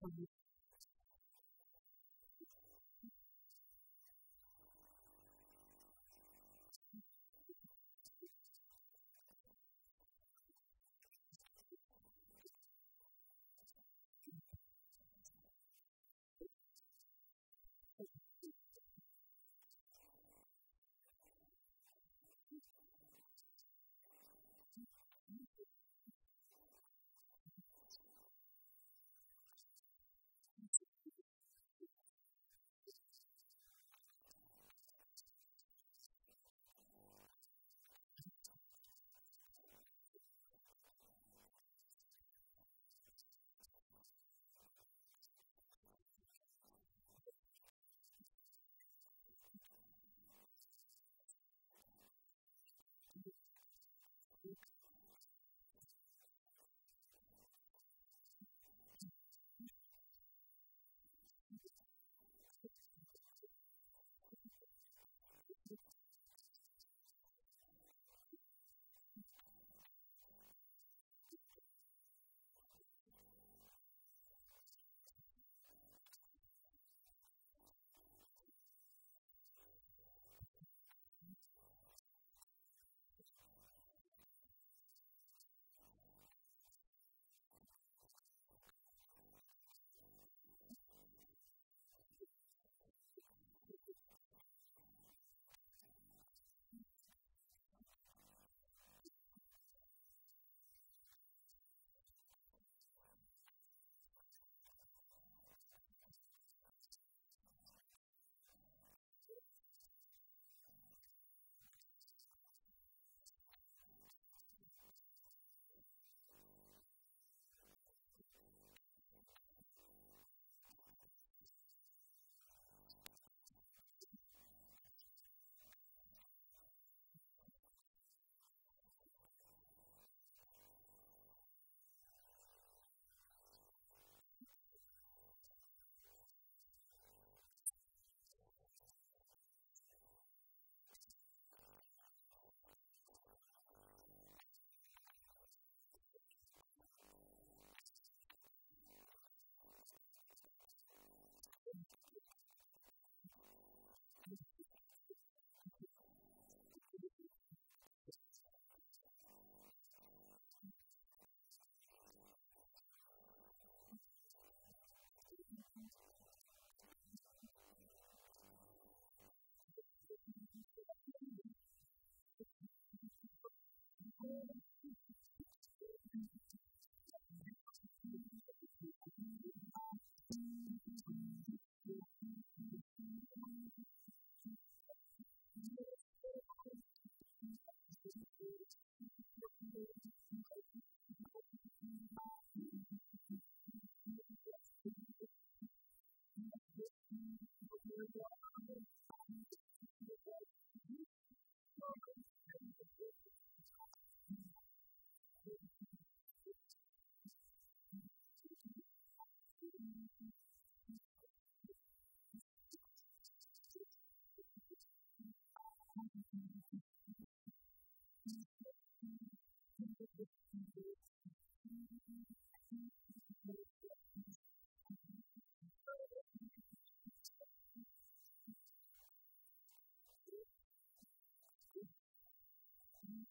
from you.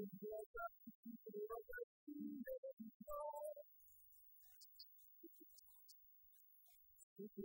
Thank you.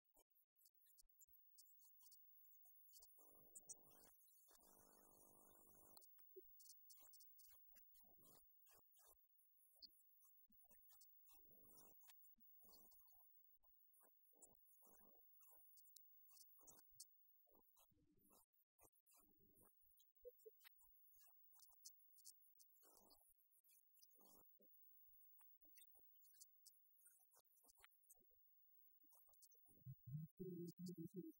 these things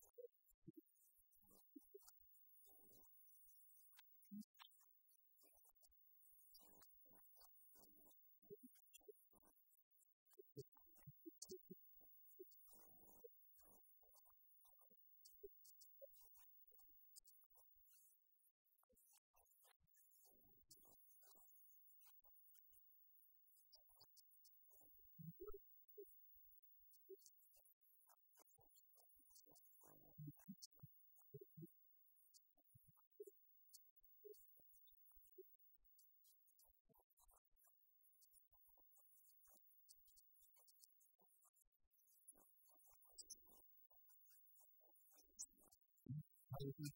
Thank you.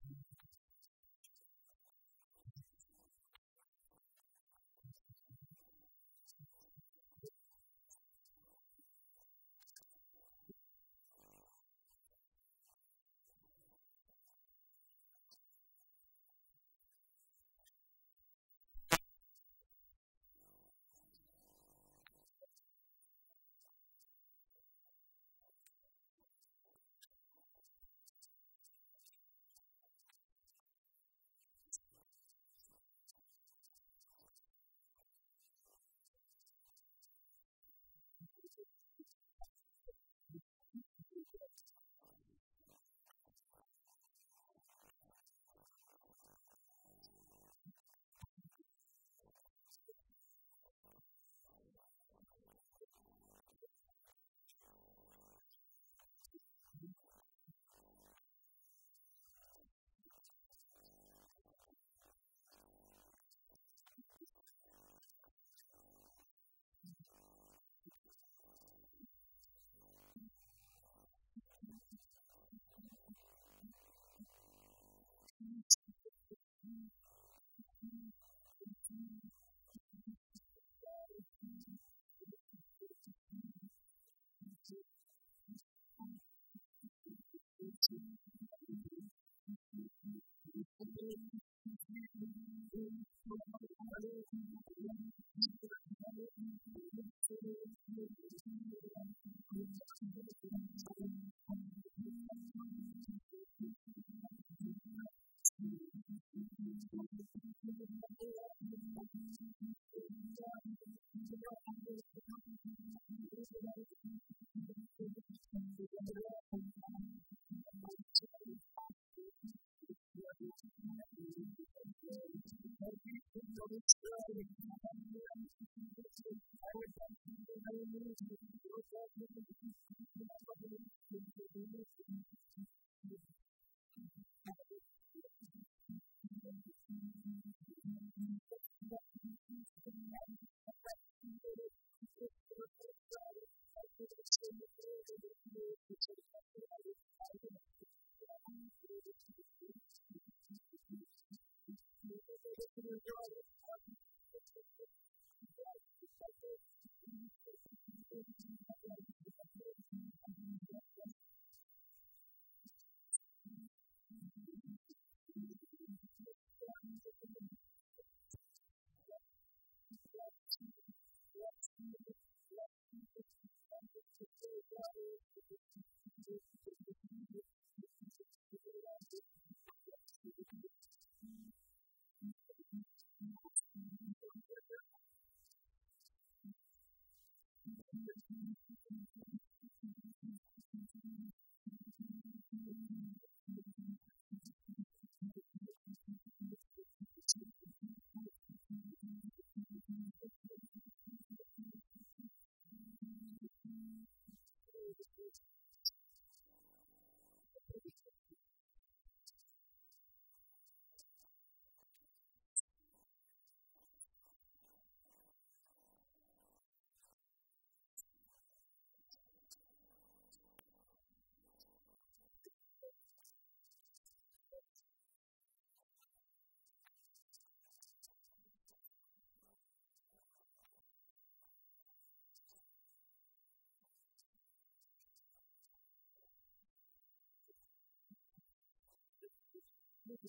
Thank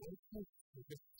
Thank you.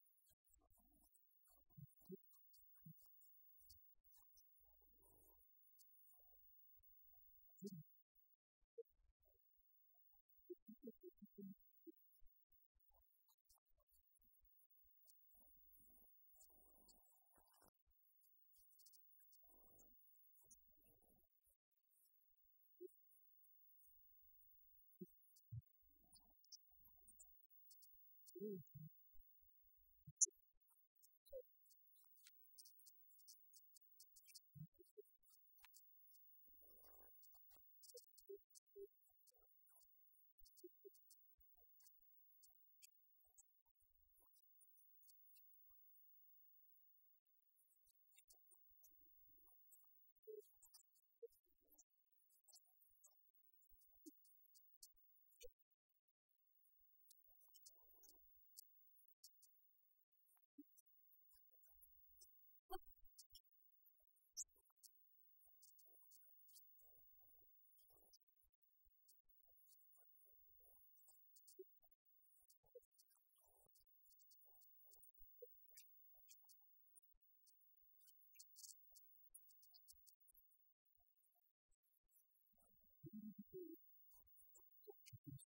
vision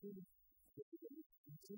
Thank you.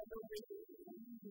I'm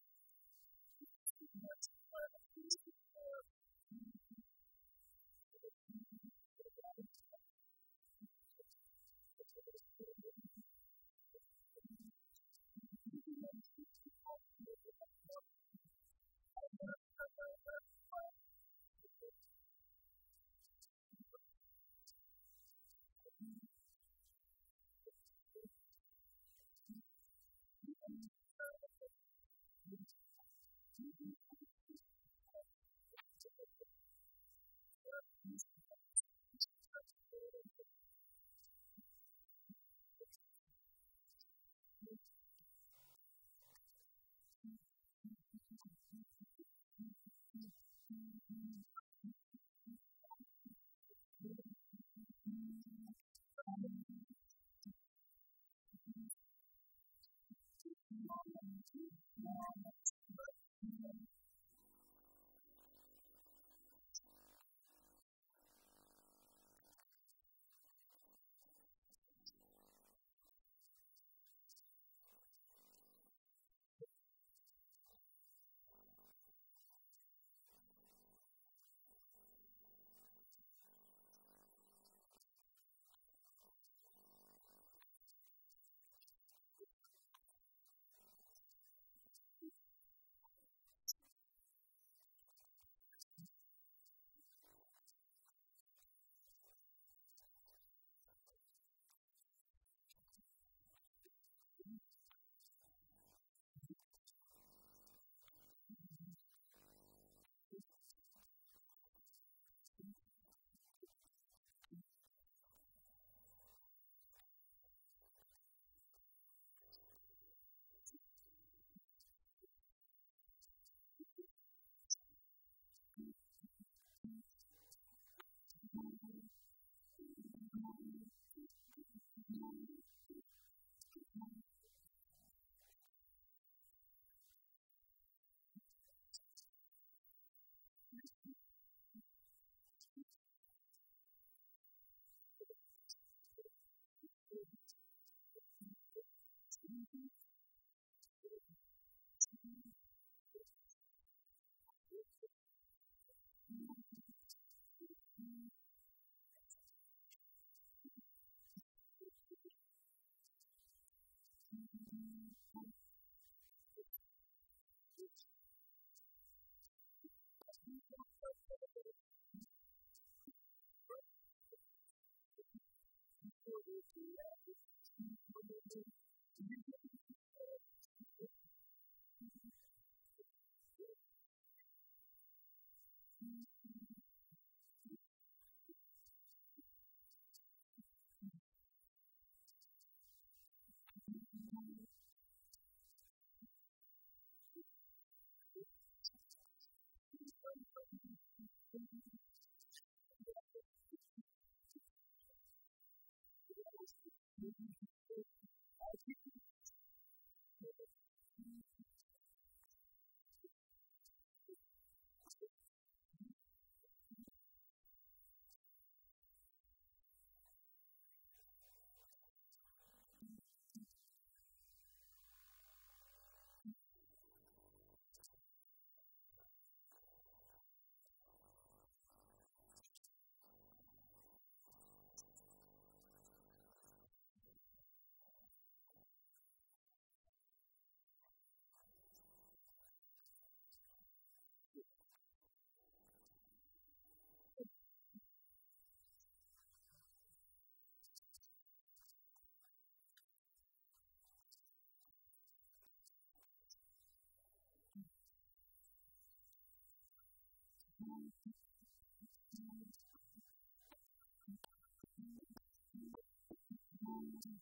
to be Jesus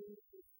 Jesus